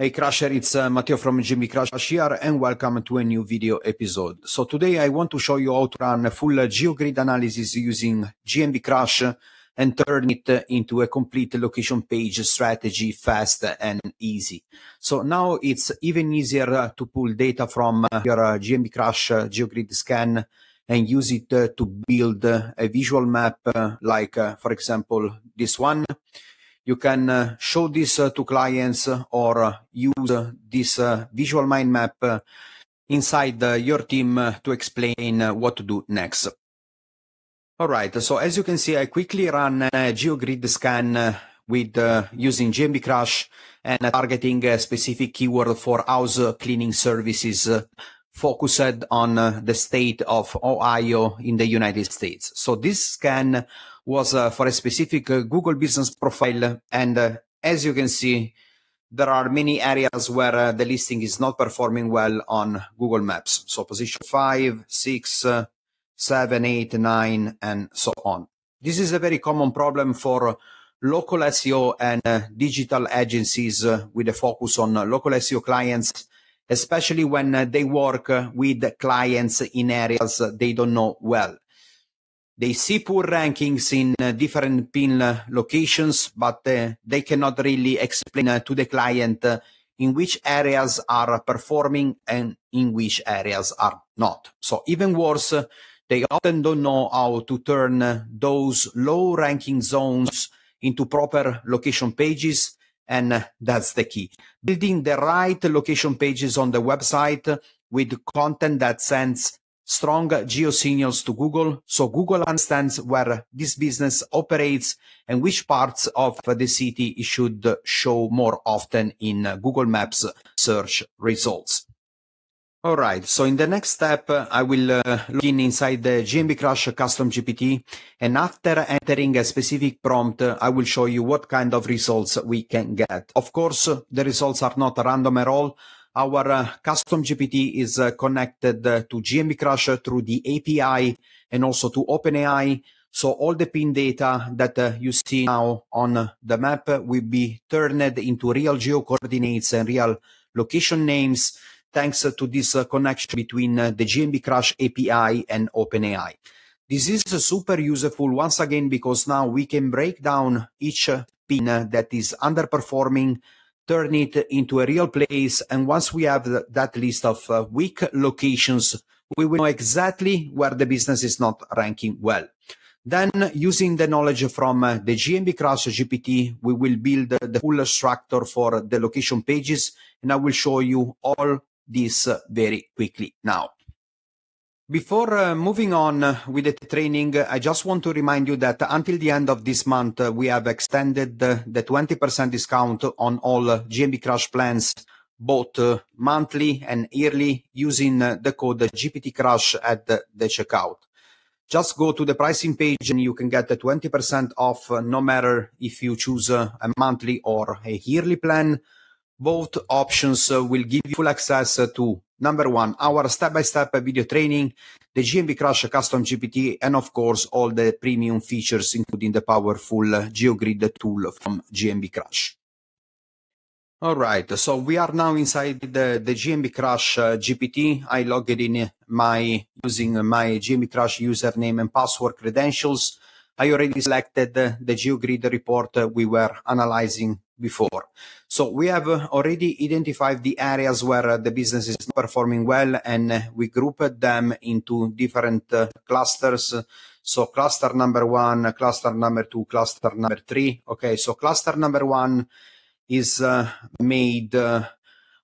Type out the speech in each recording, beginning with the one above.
Hey Crusher, it's uh, Matteo from GMB Crush here and welcome to a new video episode. So today I want to show you how to run a full GeoGrid analysis using GMB Crush and turn it into a complete location page strategy fast and easy. So now it's even easier uh, to pull data from uh, your uh, GMB Crush GeoGrid scan and use it to build a visual map like, for example, this one you can uh, show this uh, to clients or uh, use this visual mind map inside your team to explain what to do next. All right, so as you can see, I quickly ran a GeoGrid scan with uh, using GMB Crush and targeting a specific keyword for house cleaning services uh, focused on uh, the state of Ohio in the United States. So this scan was uh, for a specific uh, Google business profile. And uh, as you can see, there are many areas where uh, the listing is not performing well on Google Maps. So position five, six, uh, seven, eight, nine, and so on. This is a very common problem for local SEO and uh, digital agencies with a focus on local SEO clients, especially when they work with clients in areas they don't know well. They see poor rankings in uh, different pin uh, locations, but uh, they cannot really explain uh, to the client uh, in which areas are performing and in which areas are not. So even worse, uh, they often don't know how to turn those low ranking zones into proper location pages. And that's the key. Building the right location pages on the website with content that sends strong geosignals to Google, so Google understands where this business operates and which parts of the city it should show more often in Google Maps search results. All right, so in the next step, I will uh, look in inside the GMB Crush custom GPT, and after entering a specific prompt, I will show you what kind of results we can get. Of course, the results are not random at all. Our uh, custom GPT is uh, connected uh, to GMB Crush through the API and also to OpenAI. So all the pin data that uh, you see now on the map will be turned into real geo coordinates and real location names thanks to this uh, connection between uh, the GMB Crush API and OpenAI. This is super useful once again because now we can break down each pin that is underperforming turn it into a real place. And once we have that list of uh, weak locations, we will know exactly where the business is not ranking well. Then using the knowledge from uh, the GMB Crush GPT, we will build the full structure for the location pages. And I will show you all this uh, very quickly now. Before uh, moving on uh, with the training, I just want to remind you that until the end of this month, uh, we have extended uh, the 20% discount on all uh, GMB Crush plans, both uh, monthly and yearly, using the code GPTCrush at the checkout. Just go to the pricing page and you can get the 20% off no matter if you choose a monthly or a yearly plan. Both options will give you full access to Number one, our step-by-step video training, the GMB Crush custom GPT, and of course, all the premium features, including the powerful GeoGrid tool from GMB Crush. All right, so we are now inside the, the GMB Crush uh, GPT. I logged in my using my GMB Crush username and password credentials. I already selected the, the GeoGrid report we were analyzing before. So we have already identified the areas where the business is performing well and we grouped them into different uh, clusters. So cluster number one, cluster number two, cluster number three. Okay, so cluster number one is uh, made uh,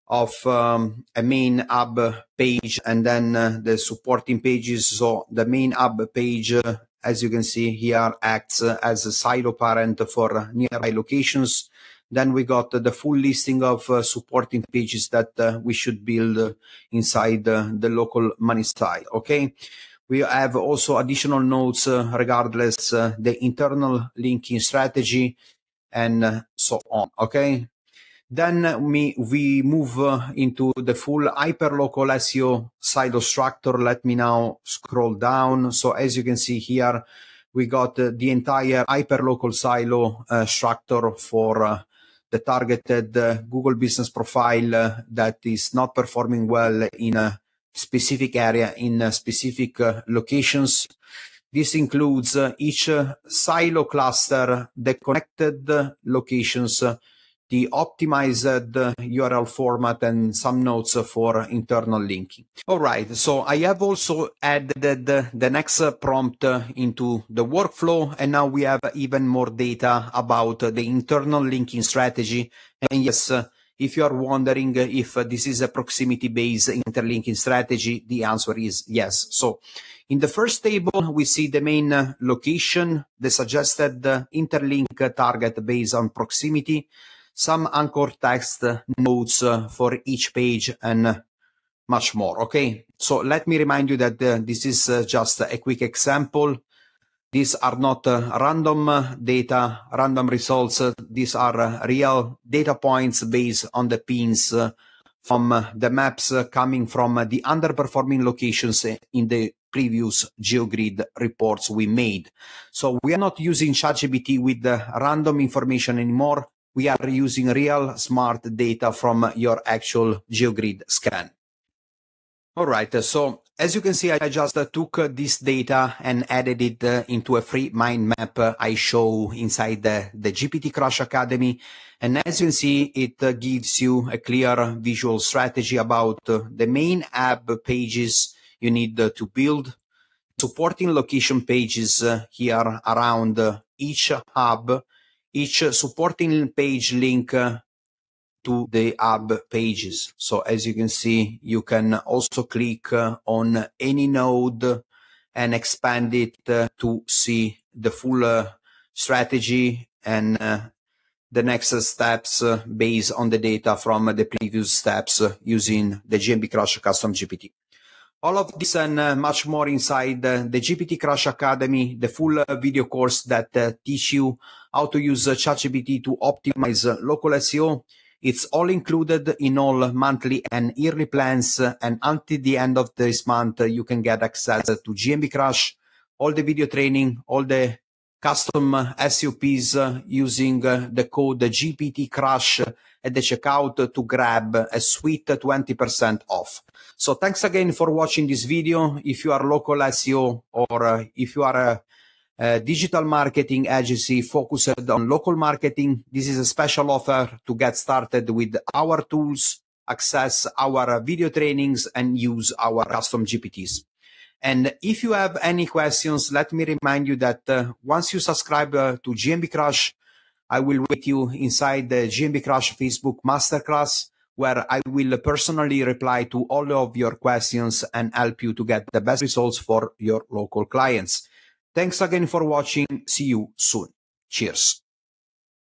of um, a main hub page and then uh, the supporting pages. So the main hub page, uh, as you can see here, acts as a silo parent for nearby locations. Then we got the full listing of uh, supporting pages that uh, we should build uh, inside the local money style. Okay. We have also additional notes regardless the internal linking strategy and so on. Okay. Then we, we move uh, into the full hyperlocal SEO silo structure. Let me now scroll down. So as you can see here, we got uh, the entire hyperlocal silo uh, structure for the targeted uh, Google business profile uh, that is not performing well in a specific area, in specific uh, locations. This includes each silo cluster, the connected locations, the optimized URL format and some notes for internal linking. All right. So I have also added the next prompt into the workflow. And now we have even more data about the internal linking strategy. And yes, if you are wondering if this is a proximity based interlinking strategy, the answer is yes. So in the first table, we see the main location, the suggested interlink target based on proximity some anchor text notes for each page and much more. Okay, so let me remind you that uh, this is uh, just a quick example. These are not uh, random data, random results. These are real data points based on the pins from the maps coming from the underperforming locations in the previous GeoGrid reports we made. So we are not using ChatGPT with random information anymore we are using real smart data from your actual GeoGrid scan. All right, so as you can see, I just took this data and added it uh, into a free mind map I show inside the, the GPT Crush Academy. And as you can see, it uh, gives you a clear visual strategy about uh, the main app pages you need to build, supporting location pages here around each hub, each supporting page link to the hub pages. So as you can see, you can also click on any node and expand it to see the full strategy and the next steps based on the data from the previous steps using the GMB Crush Custom GPT. All of this and uh, much more inside uh, the GPT Crush Academy, the full uh, video course that teach you how to use ChatGPT to optimize local SEO. It's all included in all monthly and yearly plans. And until the end of this month, you can get access to GMB Crush, all the video training, all the custom SEOPs using the code GPT Crush at the checkout to grab a sweet 20% off. So thanks again for watching this video. If you are local SEO or uh, if you are a, a, digital marketing agency focused on local marketing, this is a special offer to get started with our tools, access our video trainings and use our custom GPTs. And if you have any questions, let me remind you that uh, once you subscribe uh, to GMB Crush, I will wait you inside the GMB Crush Facebook Masterclass where I will personally reply to all of your questions and help you to get the best results for your local clients. Thanks again for watching. See you soon. Cheers.